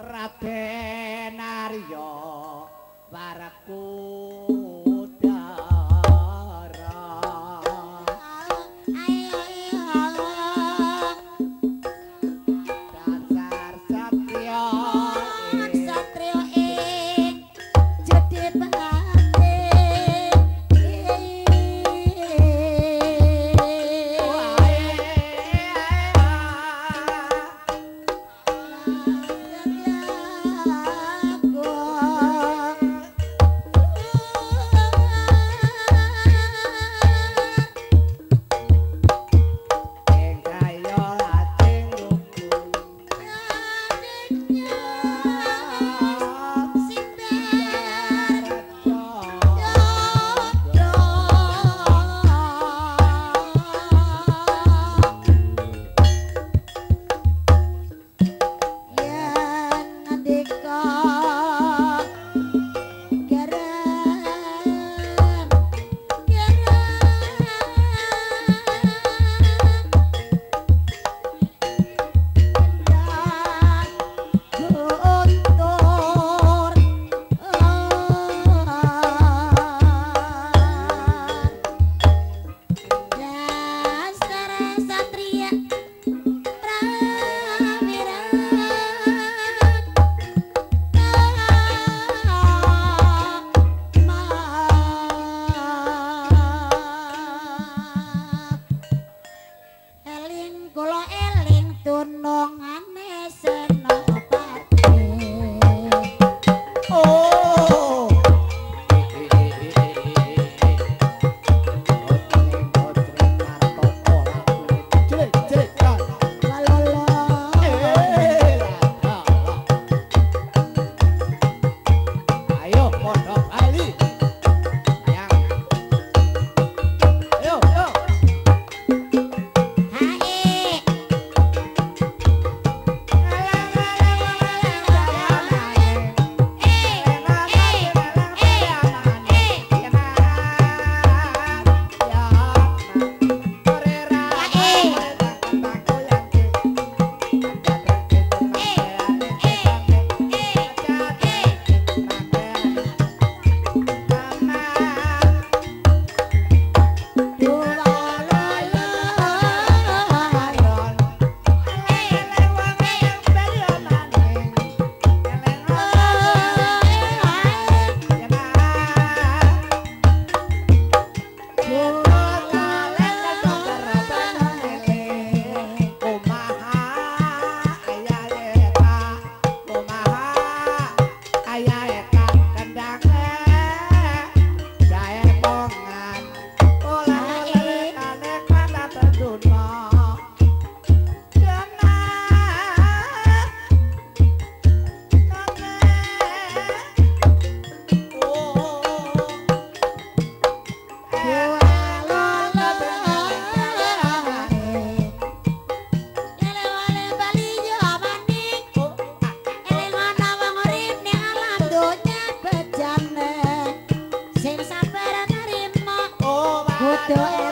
Raden Arya Warku Dara. Te